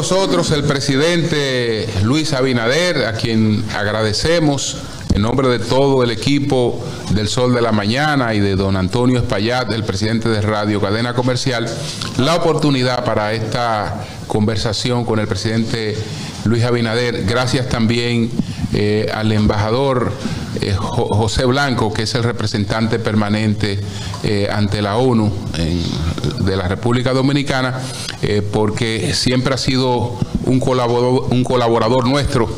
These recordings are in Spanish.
nosotros el presidente Luis Abinader, a quien agradecemos en nombre de todo el equipo del Sol de la Mañana y de don Antonio Espaillat, el presidente de Radio Cadena Comercial, la oportunidad para esta conversación con el presidente Luis Abinader. Gracias también eh, al embajador eh, José Blanco, que es el representante permanente eh, ante la ONU de la República Dominicana, porque siempre ha sido un colaborador, un colaborador nuestro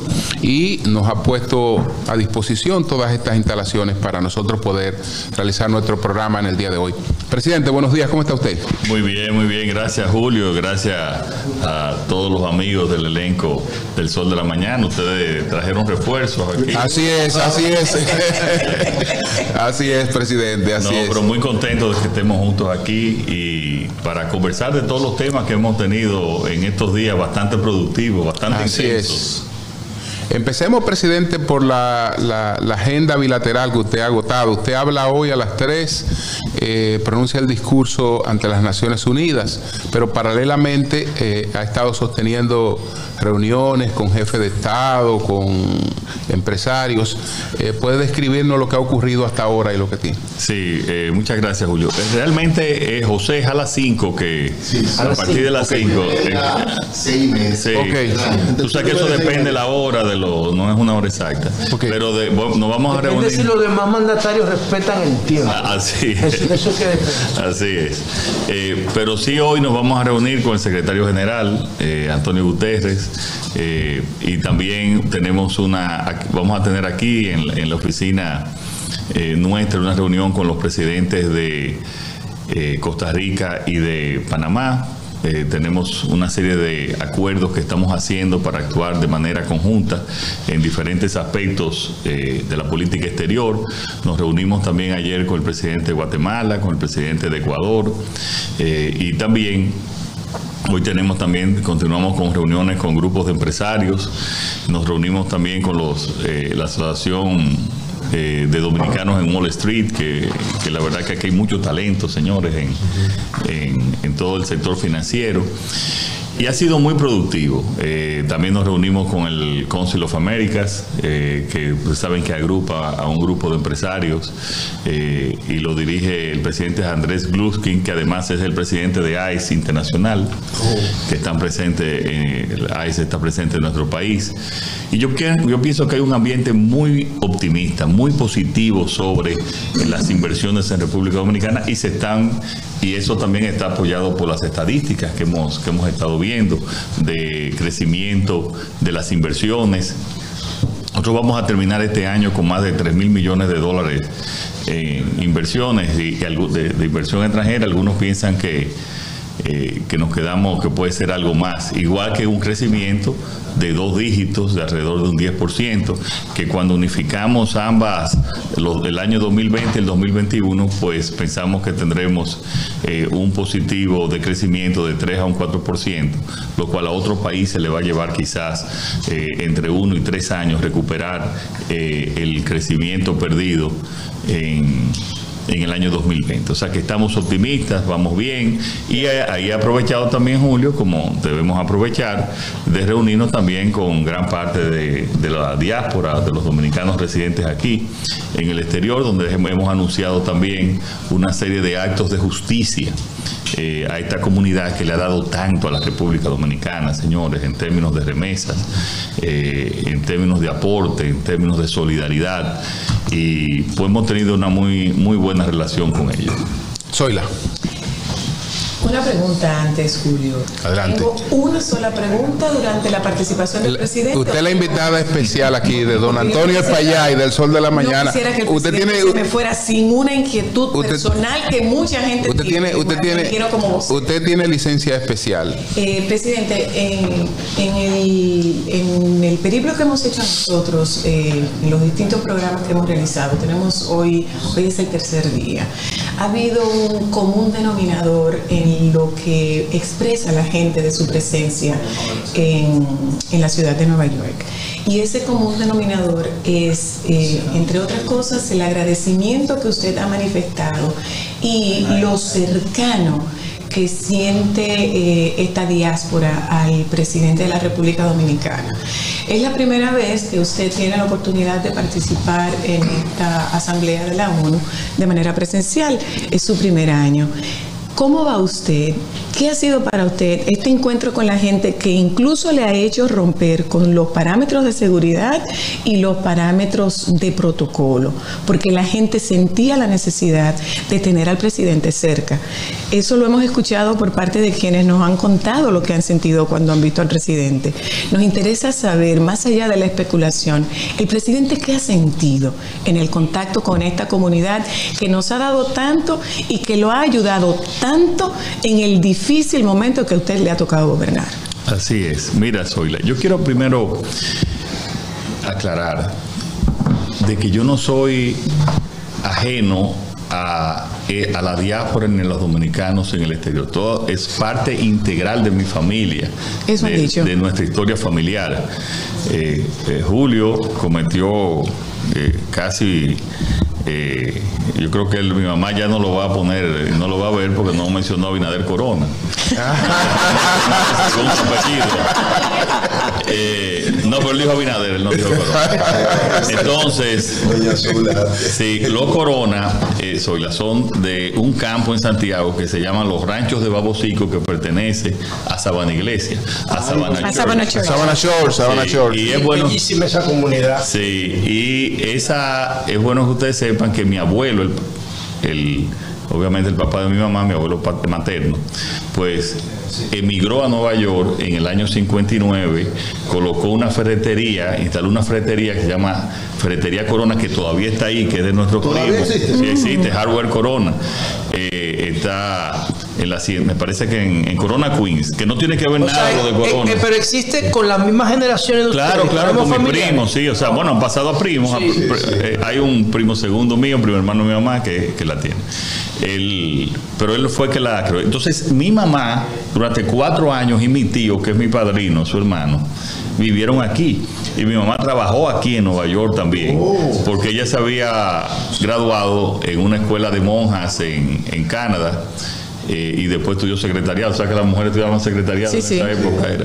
y nos ha puesto a disposición todas estas instalaciones para nosotros poder realizar nuestro programa en el día de hoy. Presidente, buenos días, ¿cómo está usted? Muy bien, muy bien, gracias Julio, gracias a todos los amigos del elenco del Sol de la Mañana, ustedes trajeron refuerzos aquí. Así es, así es. así es, presidente, así no, pero muy contento de que estemos juntos aquí y para conversar de todos los temas que hemos tenido en estos días bastante productivos, bastante así intensos. Empecemos, presidente, por la, agenda bilateral que usted ha agotado. Usted habla hoy a las 3, eh, pronuncia el discurso ante las Naciones Unidas, pero paralelamente eh, ha estado sosteniendo reuniones con jefes de Estado, con empresarios. Eh, ¿Puede describirnos lo que ha ocurrido hasta ahora y lo que tiene? Sí, eh, muchas gracias, Julio. Eh, realmente, eh, José es a las 5 que a, partir de las 5. Sí, okay. Tú sabes que eso depende de la hora, de lo, no es una hora exacta. Pero de, nos vamos a reunir. si los demás mandatarios respetan el tiempo. Ah, así es. Así es. pero sí, hoy nos vamos a reunir con el secretario general, Antonio Guterres, y también tenemos una, vamos a tener aquí en, en la oficina eh, nuestra, una reunión con los presidentes de eh, Costa Rica y de Panamá. Eh, tenemos una serie de acuerdos que estamos haciendo para actuar de manera conjunta en diferentes aspectos de la política exterior. Nos reunimos también ayer con el presidente de Guatemala, con el presidente de Ecuador y también Hoy tenemos también, continuamos con reuniones con grupos de empresarios, nos reunimos también con los, la asociación eh, de dominicanos en Wall Street, que, la verdad que aquí hay mucho talento, señores, en, en, todo el sector financiero. Y ha sido muy productivo. Eh, también nos reunimos con el Council of Americas, eh, que pues, saben que agrupa a un grupo de empresarios y lo dirige el presidente Andrés Gluskin, que además es el presidente de ICE Internacional, que están presentes, ICE está presente en nuestro país. Y yo, yo pienso que hay un ambiente muy optimista, muy positivo sobre las inversiones en República Dominicana y se están y eso también está apoyado por las estadísticas que hemos, que hemos estado viendo de crecimiento de las inversiones. Nosotros vamos a terminar este año con más de 3 mil millones de dólares en inversiones de, de inversión extranjera. Algunos piensan que eh, que nos quedamos, que puede ser algo más, igual que un crecimiento de dos dígitos, de alrededor de un 10%, que cuando unificamos ambas, los del año 2020 y el 2021, pues pensamos que tendremos eh, un positivo de crecimiento de 3 a un 4%, lo cual a otros países le va a llevar quizás eh, entre uno y tres años recuperar el crecimiento perdido en en el año 2020. O sea que estamos optimistas, vamos bien. Y ahí he aprovechado también, Julio, como debemos aprovechar, de reunirnos también con gran parte de, la diáspora, de los dominicanos residentes aquí en el exterior, donde hemos anunciado también una serie de actos de justicia. Eh, a esta comunidad que le ha dado tanto a la República Dominicana, señores, en términos de remesas, eh, en términos de aporte, en términos de solidaridad y pues hemos tenido una muy, muy buena relación con ellos. Zoila. Una pregunta antes, Julio. Adelante. Tengo una sola pregunta durante la participación del presidente. Usted es la invitada especial aquí de don Antonio Espallá y del Sol de la Mañana. No quisiera que el usted tiene, se me fuera sin una inquietud personal que mucha gente usted tiene. Usted tiene, como usted tiene licencia especial. Eh, presidente, en, en, el, en el periplo que hemos hecho nosotros, eh, en los distintos programas que hemos realizado, tenemos hoy, hoy es el tercer día, ha habido un común denominador en lo que expresa la gente de su presencia en, la ciudad de Nueva York. Y ese común denominador es, eh, entre otras cosas, el agradecimiento que usted ha manifestado y lo cercano que siente eh, esta diáspora al presidente de la República Dominicana. Es la primera vez que usted tiene la oportunidad de participar en esta asamblea de la ONU de manera presencial. Es su primer año. ¿Cómo va usted? ¿Qué ha sido para usted este encuentro con la gente que incluso le ha hecho romper con los parámetros de seguridad y los parámetros de protocolo? Porque la gente sentía la necesidad de tener al presidente cerca. Eso lo hemos escuchado por parte de quienes nos han contado lo que han sentido cuando han visto al presidente. Nos interesa saber, más allá de la especulación, el presidente qué ha sentido en el contacto con esta comunidad que nos ha dado tanto y que lo ha ayudado tanto en el difícil momento que a usted le ha tocado gobernar. Así es. Mira, Zoila, yo quiero primero aclarar de que yo no soy ajeno a, eh, a, la diáspora en los dominicanos en el exterior. Todo es parte integral de mi familia, Eso de, dicho. de nuestra historia familiar. Eh, eh, Julio cometió eh, casi eh, yo creo que mi mamá ya no lo va a poner, no lo va a ver porque no mencionó a Binader Corona. Según su apellido. Eh, no, pero él dijo Binader, él no dijo Corona. Entonces, sí, los Corona, eh, soy la son de un campo en Santiago que se llama Los Ranchos de Babosico, que pertenece a Sabana Iglesia, a Sabana A Sabana Church. Sabana Shore, Sabana Sí, Shore. y es bueno. Bellísima esa comunidad. Sí, y esa es bueno que ustedes sepan que mi abuelo, el, el- obviamente el papá de mi mamá, mi abuelo materno, pues emigró a Nueva York en el año 59, colocó una ferretería, instaló una ferretería que se llama Ferretería Corona, que todavía está ahí, que es de nuestro ¿Todavía primo. existe? Sí, existe, Hardware Corona. Eh, está en la cien- me parece que en, en Corona Queens, que no tiene que ver O nada sea, de eh, Corona. eh, pero existe con las mismas generaciones de Claro, ustedes, claro, con mis familiares. primos, sí, o sea, bueno, han pasado a primos. Sí, a- sí, pr- eh, hay un primo segundo mío, un primo hermano de mi mamá que, que la tiene. Él, pero él fue que la creó. Entonces, mi mamá, durante cuatro años, y mi tío, que es mi padrino, su hermano, vivieron aquí. Y mi mamá trabajó aquí en Nueva York también, porque ella se había graduado en una escuela de monjas en, en Canadá. Eh, y después estudió secretariado, o sea que las mujeres estudiaban secretariado Sí, en sí. esa época era.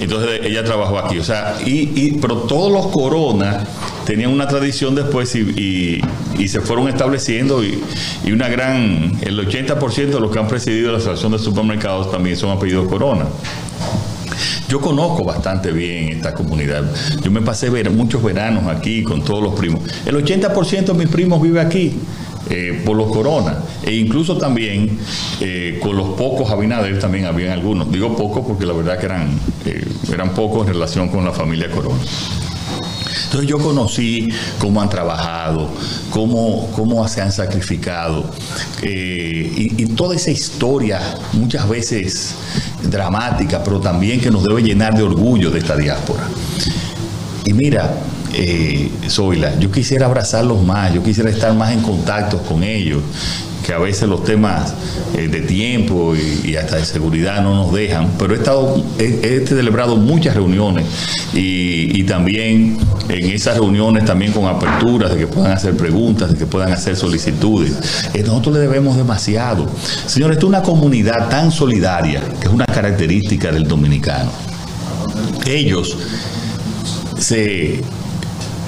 Entonces ella trabajó aquí, o sea, y, y- pero todos los coronas tenían una tradición después y, y- y se fueron estableciendo y, y una gran, el 80% de los que han presidido la asociación de supermercados también son apellidos corona. Yo conozco bastante bien esta comunidad. Yo me pasé ver, muchos veranos aquí con todos los primos. El 80% de mis primos vive aquí. Eh, por los Corona. E incluso también eh, con los pocos Abinader también habían algunos. Digo pocos porque la verdad que eran eh, eran pocos en relación con la familia Corona. Entonces yo conocí cómo han trabajado, cómo, cómo se han sacrificado y toda esa historia, muchas veces dramática, pero también que nos debe llenar de orgullo de esta diáspora. Y mira, eh, yo quisiera abrazarlos más, yo quisiera estar más en contacto con ellos, que a veces los temas eh, de tiempo y, y hasta de seguridad no nos dejan, pero he, estado, he, he celebrado muchas reuniones y, y también en esas reuniones también con aperturas de que puedan hacer preguntas, de que puedan hacer solicitudes. Eh, nosotros le debemos demasiado. Señores, esta es una comunidad tan solidaria, que es una característica del dominicano. Ellos se,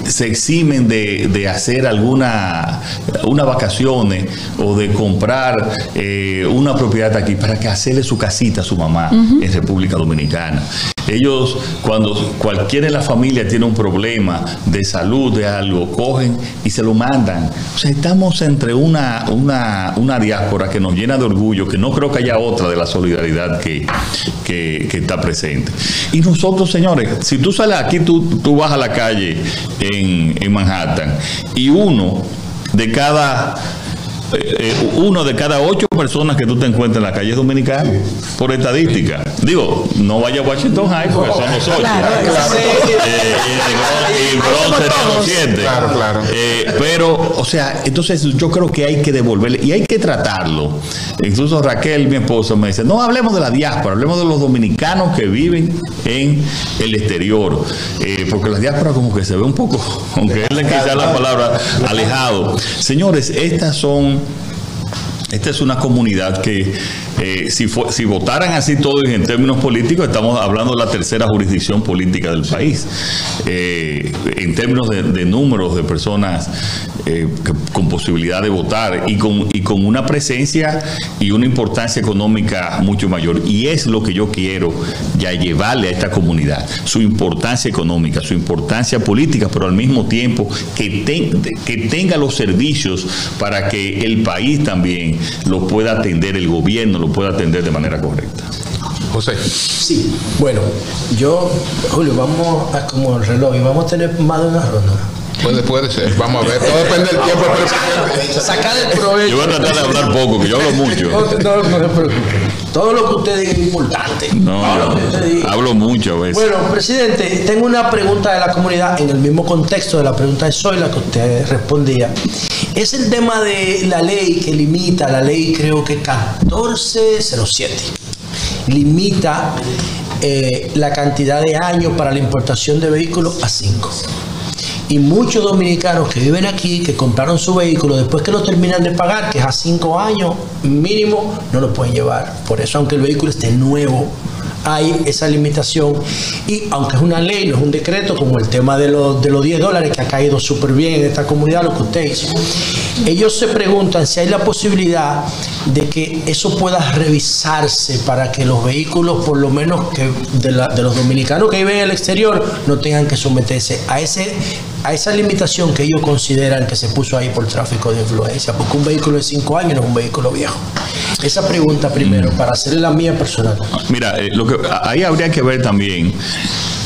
se eximen de, de hacer alguna una vacaciones o de comprar eh, una propiedad aquí para que hacerle su casita a su mamá en República Dominicana. Ellos, cuando cualquiera de la familia tiene un problema de salud, de algo, cogen y se lo mandan. O sea, estamos entre una, una, una diáspora que nos llena de orgullo, que no creo que haya otra de la solidaridad que, que, que está presente. Y nosotros, señores, si tú sales aquí, tú, tú vas a la calle en, en Manhattan y uno de cada eh, eh, uno de cada ocho personas que tú te encuentras en la calle es dominicano, por estadística. Digo, no vaya a Washington High porque somos ocho. Claro, claro. Eh, y el siete. Claro, claro. Eh, pero, o sea, entonces yo creo que hay que devolverle y hay que tratarlo. Incluso Raquel, mi esposa, me dice, no hablemos de la diáspora, hablemos de los dominicanos que viven en el exterior. Eh, porque la diáspora como que se ve un poco, aunque él le quizá la palabra alejado. Señores, estas son esta es una comunidad que eh, si, si votaran así todos en términos políticos, estamos hablando de la tercera jurisdicción política del país. Eh, en términos de, números de personas eh, con posibilidad de votar y con, y con una presencia y una importancia económica mucho mayor. Y es lo que yo quiero ya llevarle a esta comunidad, su importancia económica, su importancia política, pero al mismo tiempo que, que tenga los servicios para que el país también lo pueda atender, el gobierno lo pueda atender de manera correcta. José. Sí, bueno, yo, Julio, vamos a como el reloj y vamos a tener más de una ronda. Puede, puede ser, vamos a ver, todo depende del tiempo. Sacar el provecho. Yo voy a tratar de hablar poco, que yo hablo mucho. No, no, no, todo lo que usted diga es importante. No, hablo mucho a veces. Bueno, presidente, tengo una pregunta de la comunidad en el mismo contexto de la pregunta de Zoila que usted respondía. Es el tema de la ley que limita, la ley creo que 1407, limita eh, la cantidad de años para la importación de vehículos a 5 y muchos dominicanos que viven aquí, que compraron su vehículo, después que lo terminan de pagar, que es a cinco años mínimo, no lo pueden llevar. Por eso, aunque el vehículo esté nuevo, hay esa limitación y aunque es una ley, no es un decreto, como el tema de, los, de los 10 dólares que ha caído súper bien en esta comunidad, lo que usted hizo, ellos se preguntan si hay la posibilidad de que eso pueda revisarse para que los vehículos, por lo menos que de, de los dominicanos que viven en el exterior, no tengan que someterse a ese a esa limitación que ellos consideran que se puso ahí por tráfico de influencia, porque un vehículo de 5 años no es un vehículo viejo. Esa pregunta primero, para hacerle la mía personal. Mira, eh, lo que, ahí habría que ver también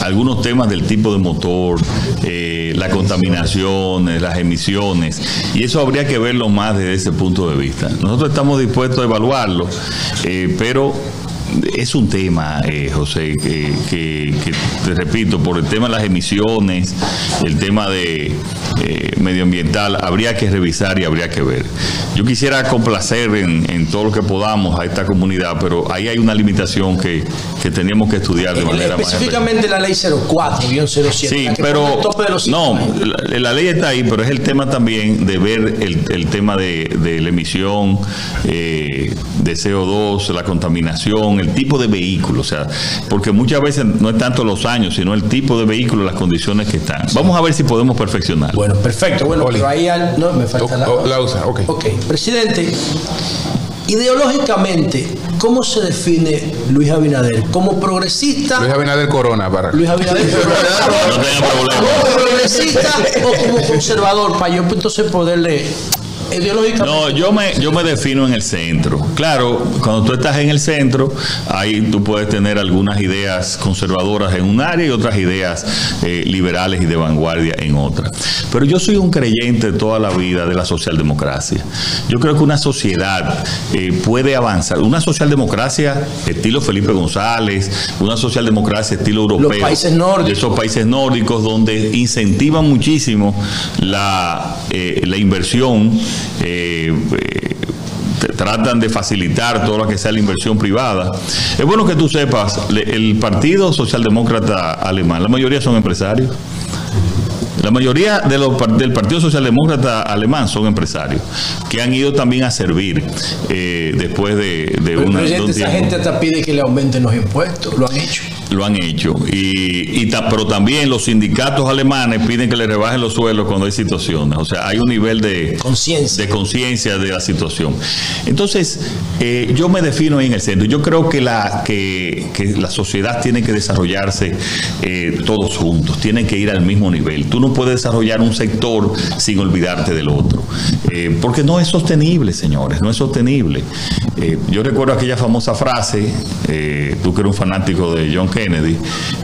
algunos temas del tipo de motor, eh, la contaminación, eh, las emisiones, y eso habría que verlo más desde ese punto de vista. Nosotros estamos dispuestos a evaluarlo, pero es un tema, eh, José, que, te repito, por el tema de las emisiones, el tema de eh, medioambiental, habría que revisar y habría que ver. Yo quisiera complacer en, todo lo que podamos a esta comunidad, pero ahí hay una limitación que, que teníamos que estudiar de manera más Específicamente la ley 04, 07. Sí, pero no, la, ley está ahí, pero es el tema también de ver el, tema de, la emisión eh, de CO2, la contaminación, el tipo de vehículo, o sea, porque muchas veces no es tanto los años, sino el tipo de vehículo, las condiciones que están. Vamos a ver si podemos perfeccionar. Bueno, perfecto. Bueno, pero ahí no me falta la, la usa, ok. Ok, presidente. Ideológicamente, ¿cómo se define Luis Abinader? ¿Como progresista? Luis Abinader Corona, para. Luis Abinader Corona. no tenga problema. ¿Como progresista o como conservador? Para yo entonces poderle no, yo me, yo me defino en el centro. Claro, cuando tú estás en el centro, ahí tú puedes tener algunas ideas conservadoras en un área y otras ideas eh, liberales y de vanguardia en otra. Pero yo soy un creyente toda la vida de la socialdemocracia. Yo creo que una sociedad eh, puede avanzar. Una socialdemocracia estilo Felipe González, una socialdemocracia estilo europeo. Los países nórdicos. esos países nórdicos donde incentivan muchísimo la, eh, la inversión eh, eh, tratan de facilitar todo lo que sea la inversión privada. Es bueno que tú sepas, el Partido Socialdemócrata Alemán, la mayoría son empresarios. La mayoría de los, del Partido Socialdemócrata Alemán son empresarios que han ido también a servir eh, después de, de una. esa gente hasta pide que le aumenten los impuestos, lo han hecho lo han hecho. Y, y pero también los sindicatos alemanes piden que le rebajen los sueldos cuando hay situaciones. O sea, hay un nivel de conciencia de, conciencia de la situación. Entonces, eh, yo me defino ahí en el centro. Yo creo que la, que, la sociedad tiene que desarrollarse eh, todos juntos, tiene que ir al mismo nivel. Tú no puedes desarrollar un sector sin olvidarte del otro. Eh, porque no es sostenible, señores, no es sostenible. yo recuerdo aquella famosa frase, tú que eres un fanático de John Kennedy, Kennedy,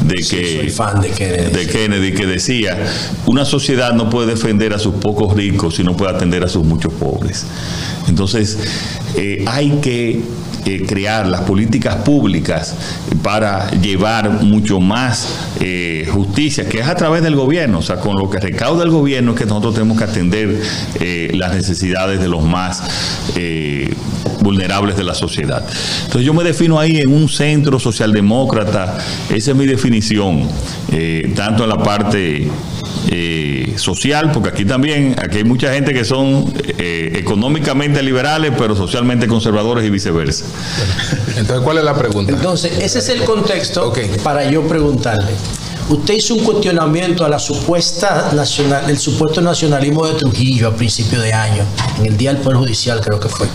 de que, fan de Kennedy. que decía, una sociedad no puede defender a sus pocos ricos si no puede atender a sus muchos pobres. Entonces, eh, hay que eh, crear las políticas públicas para llevar mucho más eh, justicia, que es a través del gobierno, o sea, con lo que recauda el gobierno es que nosotros tenemos que atender las necesidades de los más vulnerables de la sociedad. Entonces yo me defino ahí en un centro socialdemócrata, esa es mi definición, tanto en la parte eh, social, porque aquí también, aquí hay mucha gente que son eh, económicamente liberales, pero socialmente conservadores y viceversa. Entonces, ¿cuál es la pregunta? Entonces, ese es el contexto para yo preguntarle. Usted hizo un cuestionamiento a la supuesta nacional, el supuesto nacionalismo de Trujillo a principio de año, en el Día del Poder Judicial creo que fue.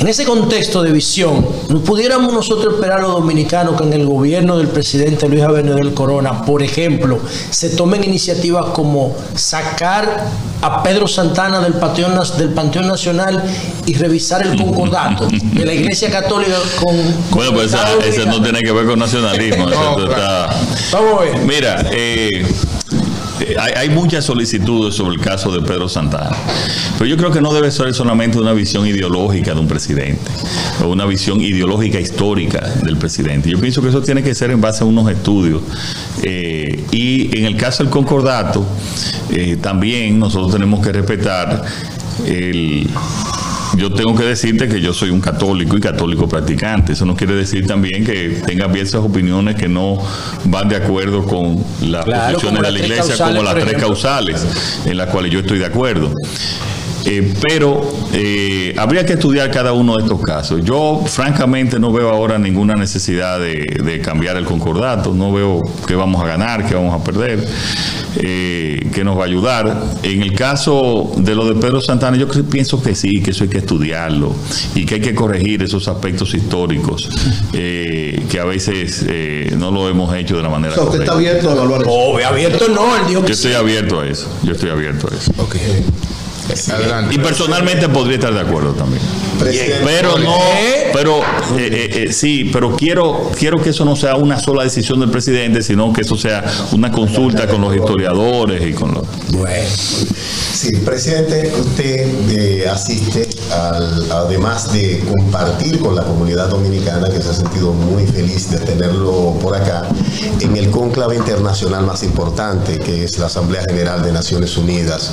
En ese contexto de visión, ¿no pudiéramos nosotros esperar a los dominicanos que en el gobierno del presidente Luis Abinader Corona, por ejemplo, se tomen iniciativas como sacar a Pedro Santana del Panteón, del Panteón Nacional y revisar el concordato de la Iglesia Católica con... bueno, pues eso no tiene que ver con nacionalismo. Vamos a ver. Mira, eh, hay, muchas solicitudes sobre el caso de Pedro Santana, pero yo creo que no debe ser solamente una visión ideológica de un presidente o una visión ideológica histórica del presidente. Yo pienso que eso tiene que ser en base a unos estudios. Eh, y en el caso del concordato, eh, también nosotros tenemos que respetar el yo tengo que decirte que yo soy un católico y católico practicante. Eso no quiere decir también que tenga esas opiniones que no van de acuerdo con las posiciones de la iglesia, como las tres causales, en las cuales yo estoy de acuerdo. Eh, pero eh, habría que estudiar cada uno de estos casos. Yo francamente no veo ahora ninguna necesidad de, cambiar el concordato, no veo que vamos a ganar, que vamos a perder, eh, que nos va a ayudar. En el caso de lo de Pedro Santana, yo pienso que sí, que eso hay que estudiarlo y que hay que corregir esos aspectos históricos que a veces no lo hemos hecho de la manera correcta. ¿Usted está abierto a evaluar eso? Oh, abierto no, Yo estoy abierto a eso, yo estoy abierto a eso. Okay. Y personalmente podría estar de acuerdo también. Pero no, pero eh, eh, eh, sí, pero quiero, quiero que eso no sea una sola decisión del presidente, sino que eso sea una consulta con los historiadores y con los. Bueno. Sí, presidente, usted asiste además de compartir con la comunidad dominicana que se ha sentido muy feliz de tenerlo por acá en el cónclave internacional más importante que es la Asamblea General de Naciones Unidas.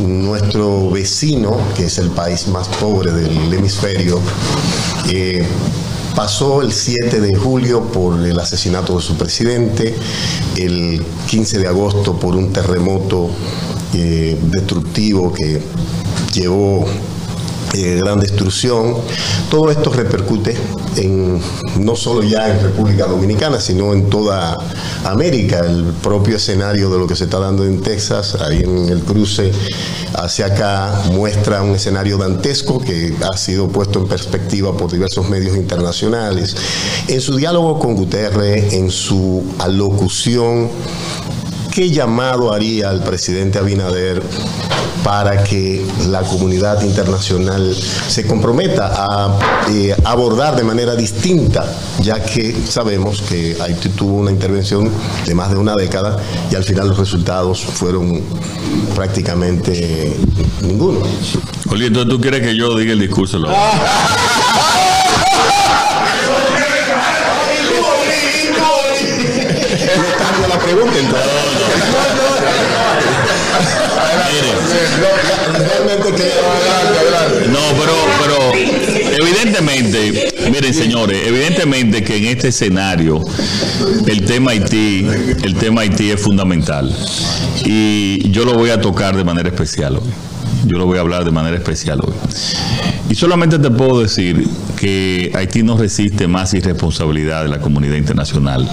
Nuestro vecino, que es el país más pobre del hemisferio, eh, pasó el 7 de julio por el asesinato de su presidente, el 15 de agosto por un terremoto eh, destructivo que llevó eh, gran destrucción. Todo esto repercute en no solo ya en República Dominicana, sino en toda América. El propio escenario de lo que se está dando en Texas, ahí en el cruce hacia acá, muestra un escenario dantesco que ha sido puesto en perspectiva por diversos medios internacionales. En su diálogo con Guterres, en su alocución, ¿qué llamado haría el presidente Abinader para que la comunidad internacional se comprometa a eh, abordar de manera distinta, ya que sabemos que Haití tuvo una intervención de más de una década y al final los resultados fueron prácticamente ninguno. Oye, entonces tú quieres que yo diga el discurso. la pregunta entonces. No, pero, pero evidentemente, miren señores, evidentemente que en este escenario el tema Haití, el tema Haití es fundamental. Y yo lo voy a tocar de manera especial hoy. Yo lo voy a hablar de manera especial hoy. Y solamente te puedo decir que Haití no resiste más irresponsabilidad de la comunidad internacional.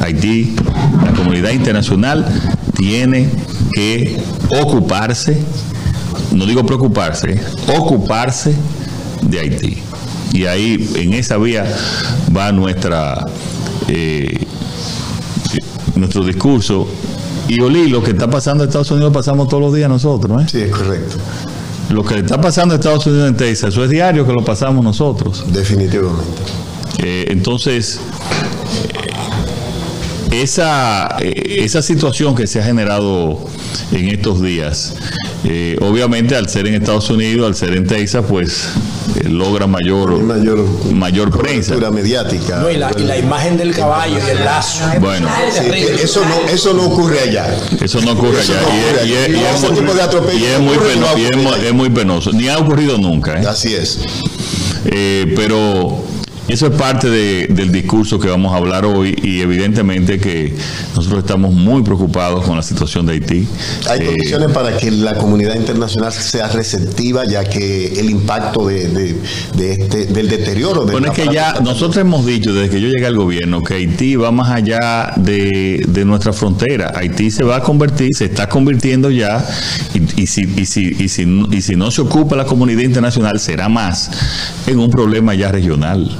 Haití, la comunidad internacional tiene que ocuparse, no digo preocuparse, ocuparse de Haití. Y ahí, en esa vía, va nuestra eh, nuestro discurso. Y Oli, lo que está pasando en Estados Unidos pasamos todos los días nosotros. ¿eh? Sí, es correcto. Lo que está pasando en Estados Unidos en Texas, eso es diario que lo pasamos nosotros. Definitivamente. Eh, entonces, esa, esa situación que se ha generado en estos días, eh, obviamente al ser en Estados Unidos, al ser en Texas, pues eh, logra mayor, mayor, mayor prensa. mediática. y, la, imagen del caballo y el lazo. Bueno, eso, no, eso no ocurre allá. Eso no ocurre allá. y, es, muy penoso, es, muy penoso. Ni ha ocurrido nunca. ¿eh? Así es. pero Eso es parte del discurso que vamos a hablar hoy y evidentemente que nosotros estamos muy preocupados con la situación de Haití. Hay eh, condiciones para que la comunidad internacional sea receptiva ya que el impacto de, este, del deterioro de bueno, es que ya nosotros hemos dicho desde que yo llegué al gobierno que Haití va más allá de, nuestra frontera. Haití se va a convertir, se está convirtiendo ya y, si, y, si, y, si, y si no se ocupa la comunidad internacional será más en un problema ya regional.